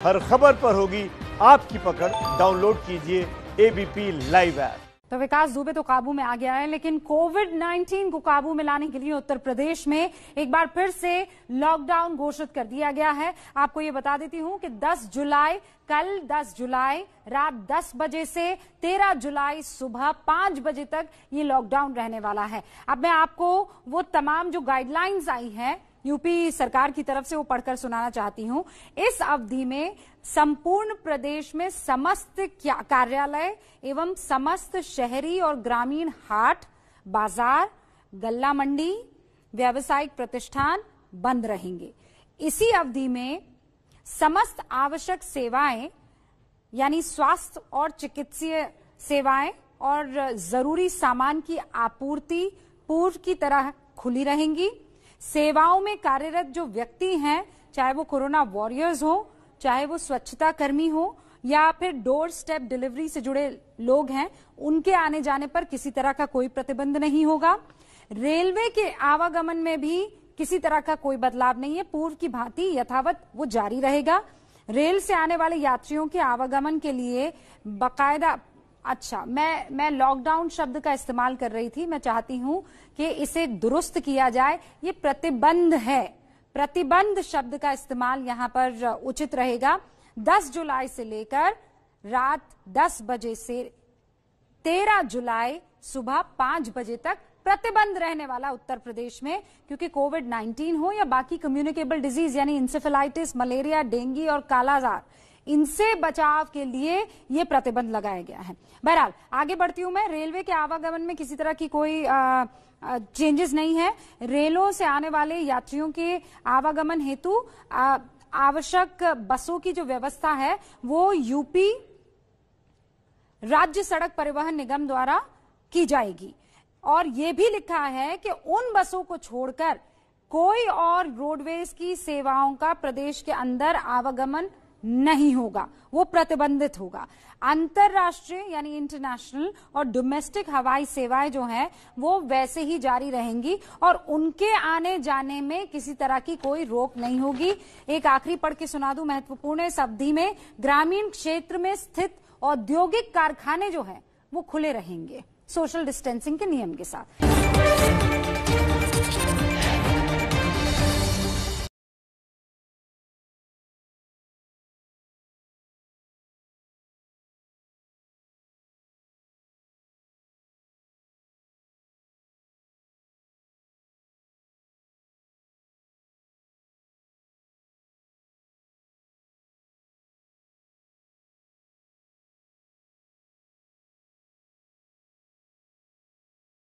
हर खबर पर होगी आपकी पकड़। डाउनलोड कीजिए एबीपी लाइव ऐप तो विकास दुबे तो काबू में आ गया है, लेकिन कोविड 19 को काबू में लाने के लिए उत्तर प्रदेश में एक बार फिर से लॉकडाउन घोषित कर दिया गया है। आपको ये बता देती हूँ कि 10 जुलाई, कल 10 जुलाई, रात 10 बजे से 13 जुलाई सुबह 5 बजे तक ये लॉकडाउन रहने वाला है। अब मैं आपको वो तमाम जो गाइडलाइंस आई हैं यूपी सरकार की तरफ़ से वो पढ़कर सुनाना चाहती हूँ। इस अवधि में संपूर्ण प्रदेश में समस्त कार्यालय एवं समस्त शहरी और ग्रामीण हाट, बाज़ार, गल्ला मंडी, व्यावसायिक प्रतिष्ठान बंद रहेंगे। इसी अवधि में समस्त आवश्यक सेवाएँ, यानी स्वास्थ्य और चिकित्सीय सेवाएँ और ज़रूरी सामान की आपूर्ति पूर्व की तरह खुली रहेंगी। सेवाओं में कार्यरत जो व्यक्ति हैं, चाहे वो कोरोना वॉरियर्स हो, चाहे वो स्वच्छता कर्मी हो, या फिर डोर स्टेप डिलीवरी से जुड़े लोग हैं, उनके आने जाने पर किसी तरह का कोई प्रतिबंध नहीं होगा। रेलवे के आवागमन में भी किसी तरह का कोई बदलाव नहीं है। पूर्व की भांति यथावत वो जारी रहेगा। रेल से आने वाले यात्रियों के आवागमन के लिए बकायदा अच्छा मैं मैं लॉकडाउन शब्द का इस्तेमाल कर रही थी। मैं चाहती हूँ कि इसे दुरुस्त किया जाए। ये प्रतिबंध है। प्रतिबंध शब्द का इस्तेमाल यहाँ पर उचित रहेगा। 10 जुलाई से लेकर रात 10 बजे से 13 जुलाई सुबह 5 बजे तक प्रतिबंध रहने वाला उत्तर प्रदेश में, क्योंकि कोविड 19 हो या बाकी कम्युनिकेबल डिज़ीज़ यानी इंसेफेलाइटिस मलेरिया डेंगी और कालाजार इनसे बचाव के लिए ये प्रतिबंध लगाया गया है। बहरहाल आगे बढ़ती हूँ मैं। रेलवे के आवागमन में किसी तरह की कोई आ, चेंजेस नहीं है। रेलों से आने वाले यात्रियों के आवागमन हेतु आवश्यक बसों की जो व्यवस्था है वो यूपी राज्य सड़क परिवहन निगम द्वारा की जाएगी। और ये भी लिखा है कि उन बसों को छोड़कर कोई और रोडवेज़ की सेवाओं का प्रदेश के अंदर आवागमन नहीं होगा, वो प्रतिबंधित होगा। अंतरराष्ट्रीय, यानी इंटरनेशनल और डोमेस्टिक हवाई सेवाएँ जो हैं, वो वैसे ही जारी रहेंगी और उनके आने जाने में किसी तरह की कोई रोक नहीं होगी। एक आखिरी पढ़ के सुना दू महत्वपूर्ण इस अवधि में, ग्रामीण क्षेत्र में स्थित औद्योगिक कारखाने जो है, वो खुले रहेंगे सोशल डिस्टेंसिंग के नियम के साथ।